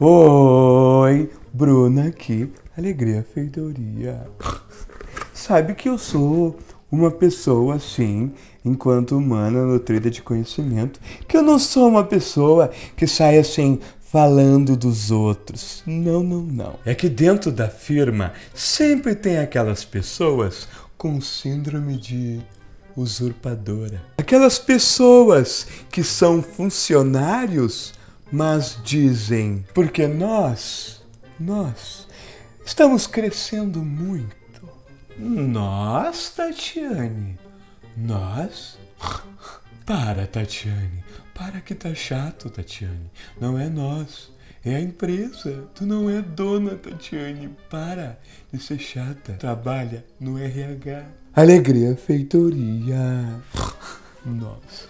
Oi, Bruna aqui, Alegria Feitoria. Sabe que eu sou uma pessoa assim, enquanto humana nutrida de conhecimento, que eu não sou uma pessoa que sai assim falando dos outros. Não, não, não. É que dentro da firma sempre tem aquelas pessoas com síndrome de usurpadora. Aquelas pessoas que são funcionários, mas dizem, porque nós, nós estamos crescendo muito. Nós, Tatiane? Nós? Para, Tatiane. Para que tá chato, Tatiane. Não é nós. É a empresa. Tu não é dona, Tatiane. Para de ser chata. Trabalha no RH. Alegria Feitoria. Nossa.